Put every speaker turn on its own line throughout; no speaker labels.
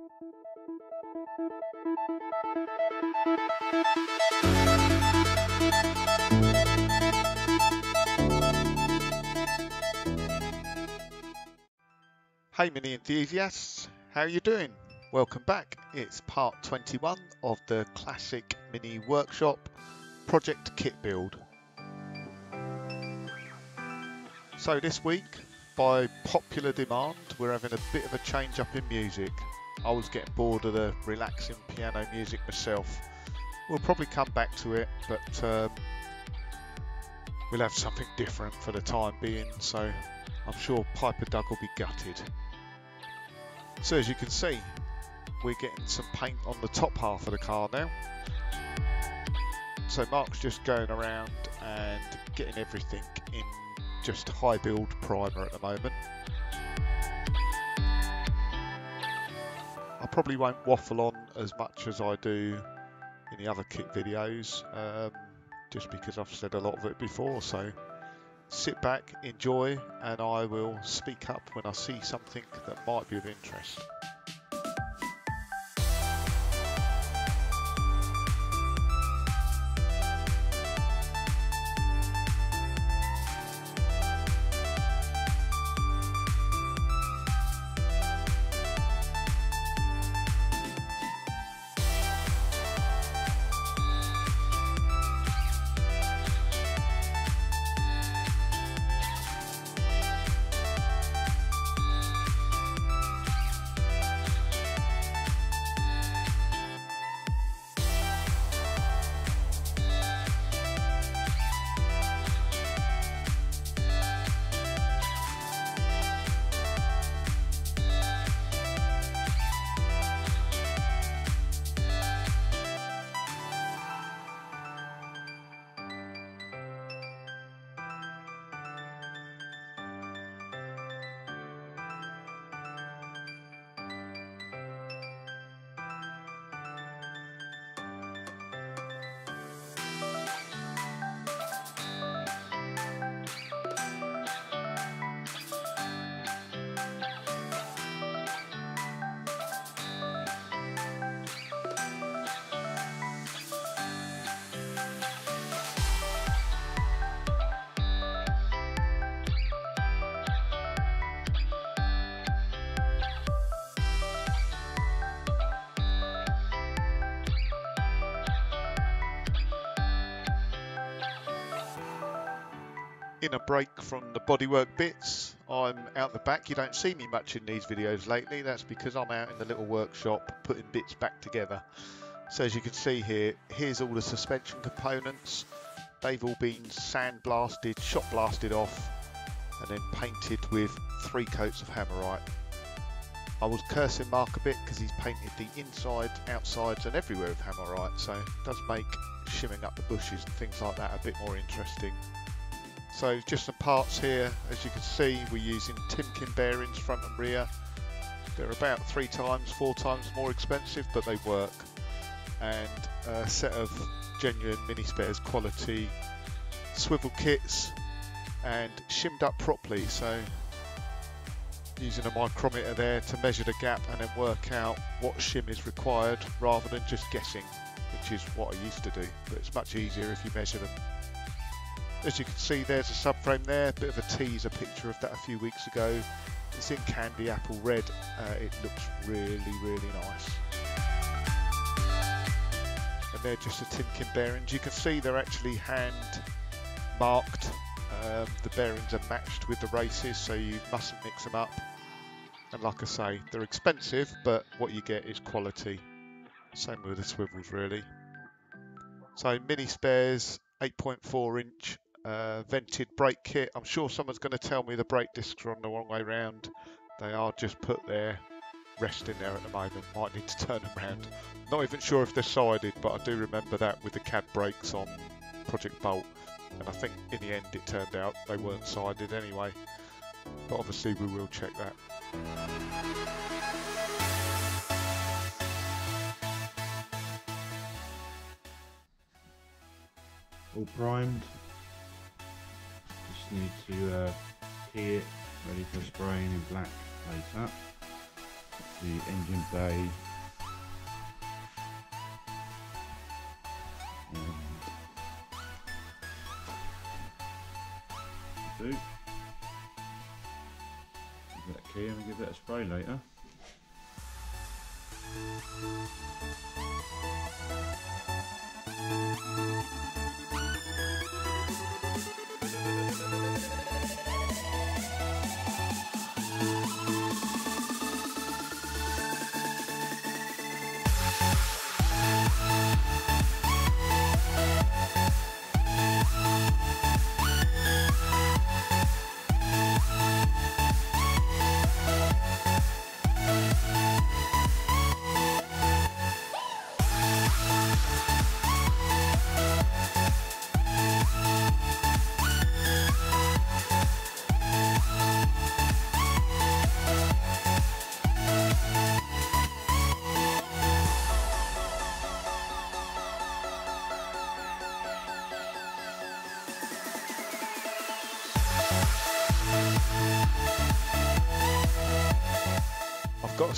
Hey mini enthusiasts, how are you doing? Welcome back. It's part 21 of the classic mini workshop project KITT build. So this week, by popular demand, we're having a bit of a change up in music. I was getting bored of the relaxing piano music myself. We'll probably come back to it, but um, we'll have something different for the time being, so I'm sure Piper Doug will be gutted. So as you can see, we're getting some paint on the top half of the car now. So Mark's just going around and getting everything in just high build primer at the moment. I probably won't waffle on as much as I do in the other KITT videos, um, just because I've said a lot of it before. So sit back, enjoy, and I will speak up when I see something that might be of interest. In a break from the bodywork bits. I'm out the back. You don't see me much in these videos lately. That's because I'm out in the little workshop putting bits back together. So as you can see here, here's all the suspension components. They've all been sandblasted, shot blasted off, and then painted with three coats of Hammerite. I was cursing Mark a bit because he's painted the inside, outsides and everywhere with Hammerite, so it does make shimming up the bushes and things like that a bit more interesting. So just some parts here, as you can see we're using Timken bearings front and rear. They're about three times, four times more expensive but they work. And a set of genuine mini spares quality swivel kits and shimmed up properly so using a micrometer there to measure the gap and then work out what shim is required rather than just guessing which is what I used to do but it's much easier if you measure them as you can see, there's a subframe there, a bit of a teaser picture of that a few weeks ago. It's in candy apple red. Uh, it looks really, really nice. And they're just the Timken bearings. You can see they're actually hand marked. Um, the bearings are matched with the races, so you mustn't mix them up. And like I say, they're expensive, but what you get is quality. Same with the swivels, really. So mini spares, 8.4 inch uh, vented brake kit. I'm sure someone's going to tell me the brake discs are on the wrong way round. They are just put there, resting there at the moment. Might need to turn them around. Not even sure if they're sided, but I do remember that with the cab brakes on Project Bolt. And I think in the end it turned out they weren't sided anyway. But obviously we will check that.
All primed, need to uh, key it, ready for spraying in black later. the engine bay, do. Give that key and give that a spray later.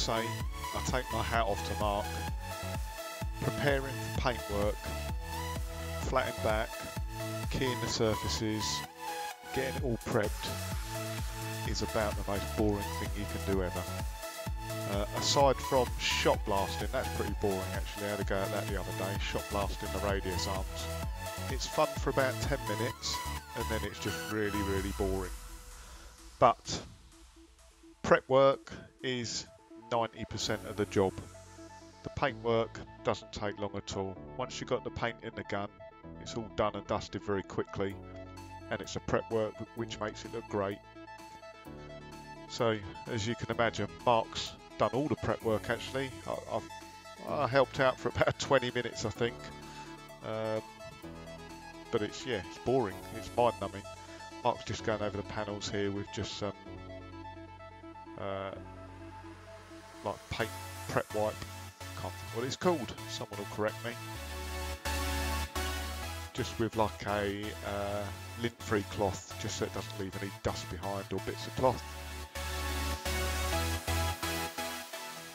Say, I take my hat off to Mark. Preparing for paintwork, flattening back, keying the surfaces, getting it all prepped is about the most boring thing you can do ever. Uh, aside from shot blasting, that's pretty boring actually. I had a go at that the other day, shot blasting the radius arms. It's fun for about 10 minutes and then it's just really, really boring. But prep work is 90% of the job. The paint work doesn't take long at all. Once you've got the paint in the gun, it's all done and dusted very quickly, and it's a prep work which makes it look great. So, as you can imagine, Mark's done all the prep work actually. I, I helped out for about 20 minutes, I think. Um, but it's yeah, it's boring. It's mind-numbing. Mark's just going over the panels here with just some uh, like paint prep wipe. Can't think what it's called. Someone will correct me. Just with like a uh, lint-free cloth, just so it doesn't leave any dust behind or bits of cloth.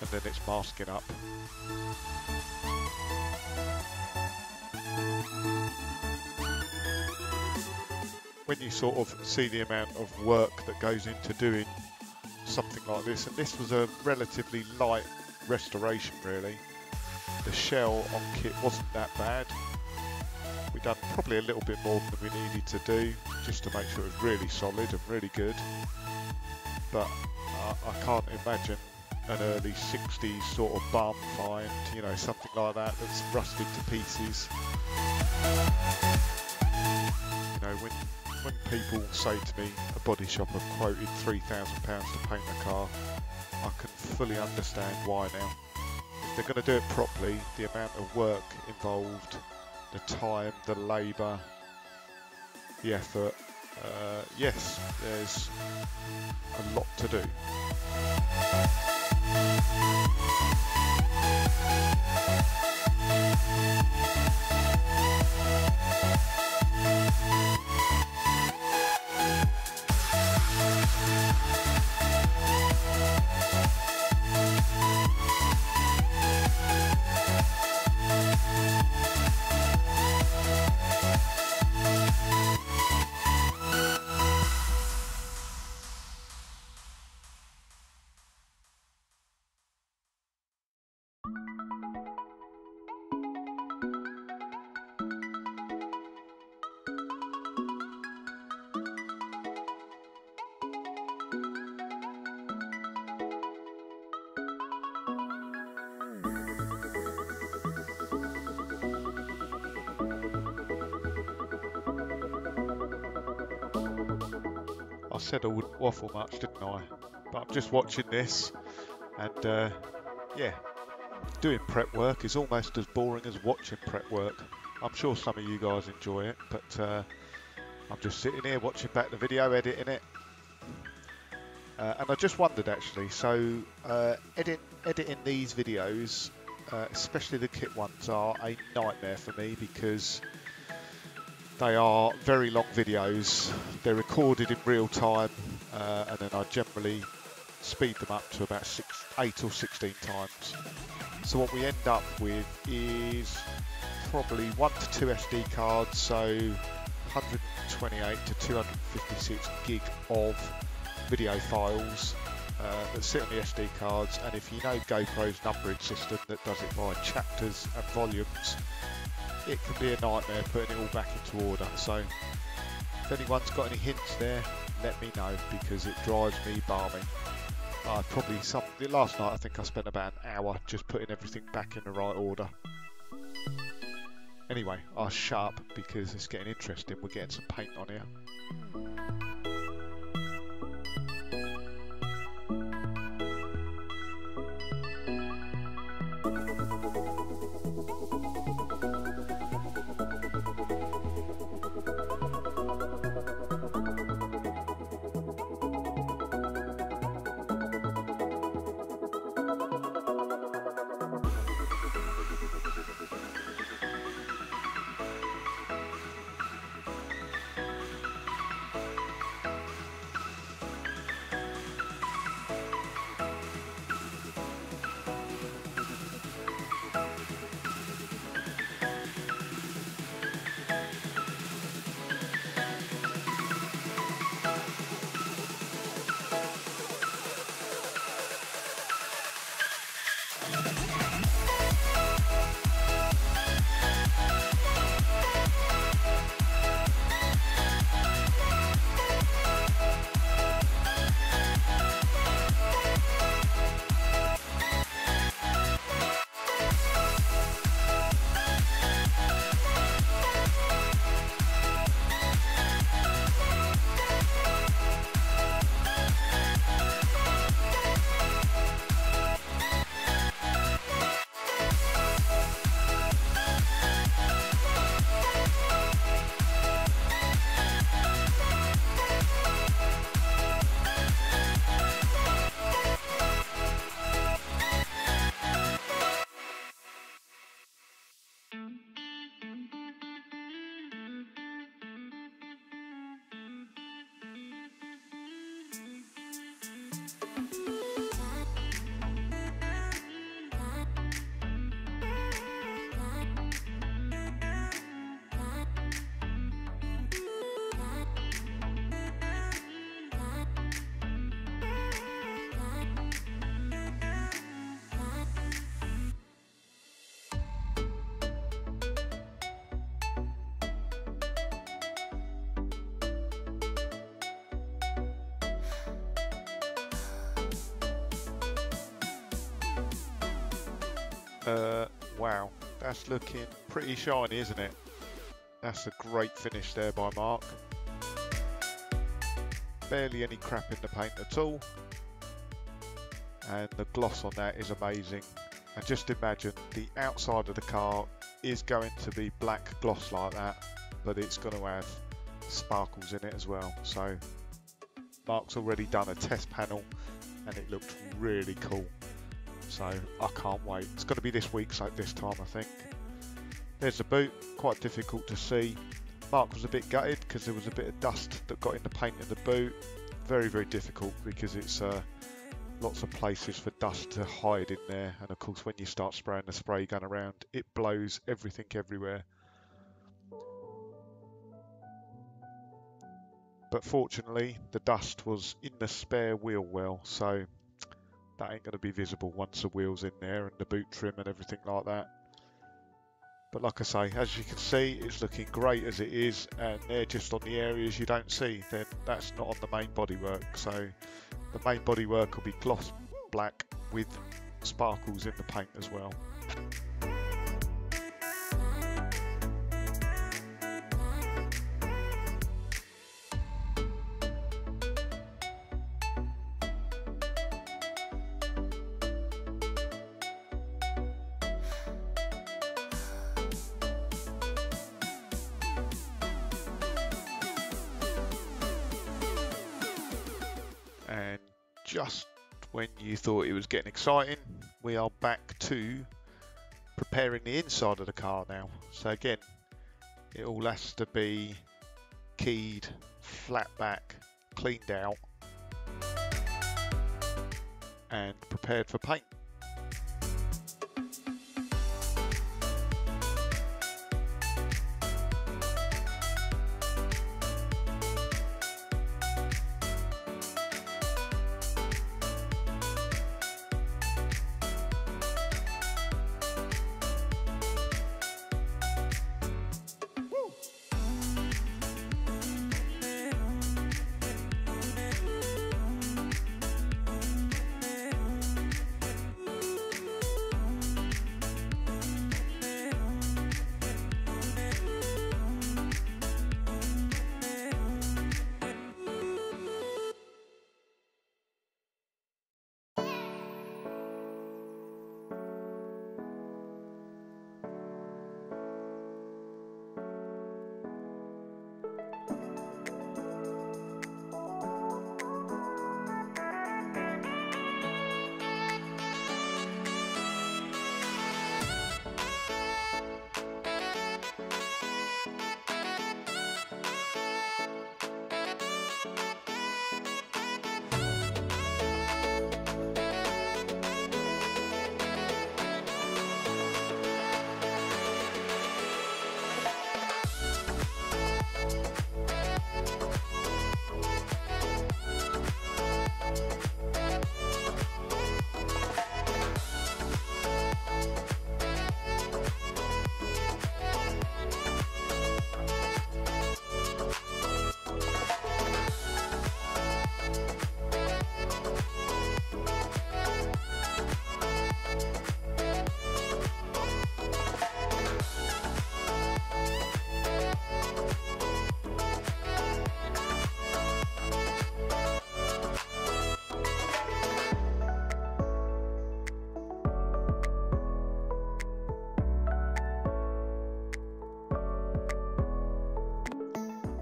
And then it's masking up. When you sort of see the amount of work that goes into doing something like this, and this was a relatively light restoration really. The shell on KITT wasn't that bad. We done probably a little bit more than we needed to do, just to make sure it was really solid and really good. But uh, I can't imagine an early 60s sort of barn find, you know, something like that that's rusted to pieces. People say to me a body shop have quoted £3,000 to paint a car, I can fully understand why now. If they're going to do it properly, the amount of work involved, the time, the labour, the effort, uh, yes, there's a lot to do. Bye. I said I wouldn't waffle much, didn't I? But I'm just watching this, and uh, yeah, doing prep work is almost as boring as watching prep work. I'm sure some of you guys enjoy it, but uh, I'm just sitting here watching back the video, editing it. Uh, and I just wondered actually, so uh, edit, editing these videos, uh, especially the KITT ones, are a nightmare for me because they are very long videos. They're recorded in real time, uh, and then I generally speed them up to about six, 8 or 16 times. So what we end up with is probably 1 to 2 SD cards, so 128 to 256 gig of video files uh, that sit on the SD cards and if you know GoPro's numbering system that does it by chapters and volumes it can be a nightmare putting it all back into order so if anyone's got any hints there let me know because it drives me balmy. Uh, probably some last night I think I spent about an hour just putting everything back in the right order. Anyway, I'll shut up because it's getting interesting. We're getting some paint on here. Uh, wow, that's looking pretty shiny, isn't it? That's a great finish there by Mark. Barely any crap in the paint at all. And the gloss on that is amazing. And just imagine the outside of the car is going to be black gloss like that, but it's going to have sparkles in it as well. So Mark's already done a test panel and it looked really cool so I can't wait. It's going to be this week, so this time I think. There's the boot, quite difficult to see. Mark was a bit gutted because there was a bit of dust that got in the paint of the boot. Very, very difficult because it's uh, lots of places for dust to hide in there. And of course, when you start spraying the spray gun around, it blows everything everywhere. But fortunately, the dust was in the spare wheel well, so that ain't going to be visible once the wheel's in there and the boot trim and everything like that. But like I say, as you can see, it's looking great as it is, and they're just on the areas you don't see, then that's not on the main bodywork. So the main bodywork will be gloss black with sparkles in the paint as well. Thought it was getting exciting, we are back to preparing the inside of the car now. So again, it all has to be keyed, flat back, cleaned out. and prepared for paint.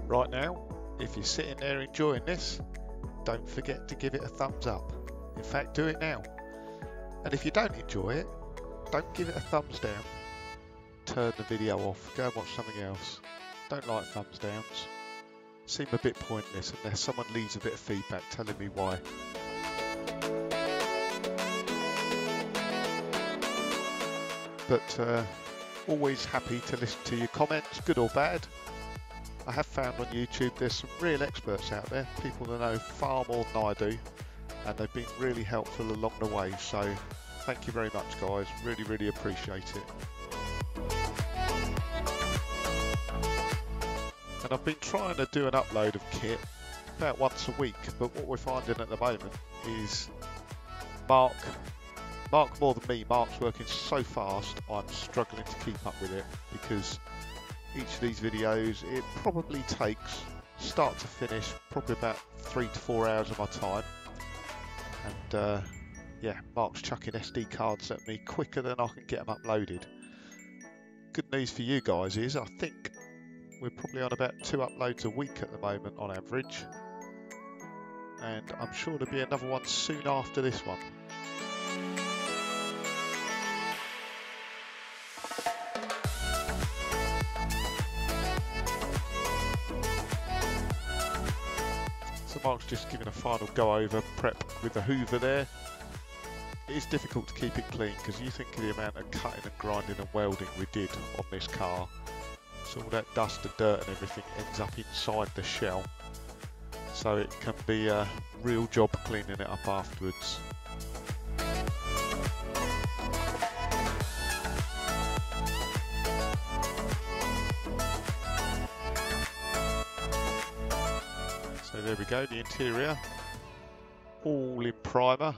Right now, if you're sitting there enjoying this, don't forget to give it a thumbs up. In fact, do it now. And if you don't enjoy it, don't give it a thumbs down. Turn the video off, go and watch something else. Don't like thumbs downs. Seem a bit pointless unless someone leaves a bit of feedback telling me why. But uh, always happy to listen to your comments, good or bad. I have found on YouTube there's some real experts out there, people that know far more than I do, and they've been really helpful along the way. So thank you very much, guys. Really, really appreciate it. And I've been trying to do an upload of KITT about once a week, but what we're finding at the moment is Mark, Mark more than me, Mark's working so fast, I'm struggling to keep up with it because each of these videos, it probably takes start to finish probably about three to four hours of my time. And uh, yeah, Mark's chucking SD cards at me quicker than I can get them uploaded. Good news for you guys is I think we're probably on about two uploads a week at the moment on average. And I'm sure there'll be another one soon after this one. Mark's just giving a final go over prep with the hoover there. It is difficult to keep it clean because you think of the amount of cutting and grinding and welding we did on this car. So all that dust and dirt and everything ends up inside the shell. So it can be a real job cleaning it up afterwards. There we go, the interior. All in primer.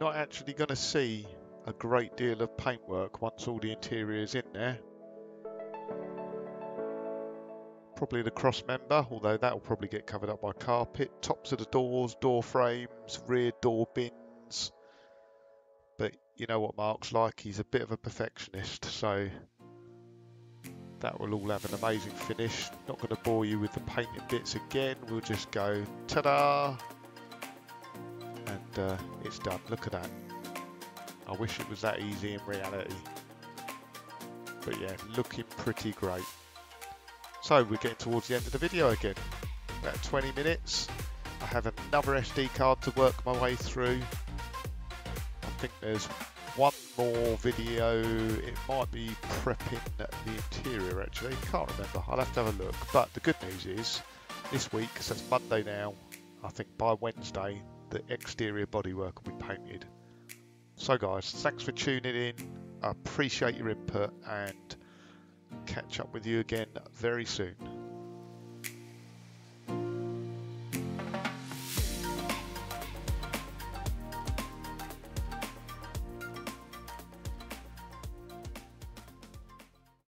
Not actually going to see a great deal of paintwork once all the interior is in there. Probably the cross member, although that will probably get covered up by carpet. Tops of the doors, door frames, rear door bins. But you know what Mark's like, he's a bit of a perfectionist, so that will all have an amazing finish. Not going to bore you with the painting bits again. We'll just go ta-da! And uh, it's done. Look at that. I wish it was that easy in reality. But yeah, looking pretty great. So we're getting towards the end of the video again. About 20 minutes. I have another SD card to work my way through I think there's one more video. It might be prepping the interior actually. Can't remember. I'll have to have a look. But the good news is this week, so it's Monday now. I think by Wednesday the exterior bodywork will be painted. So guys, thanks for tuning in. I appreciate your input and catch up with you again very soon.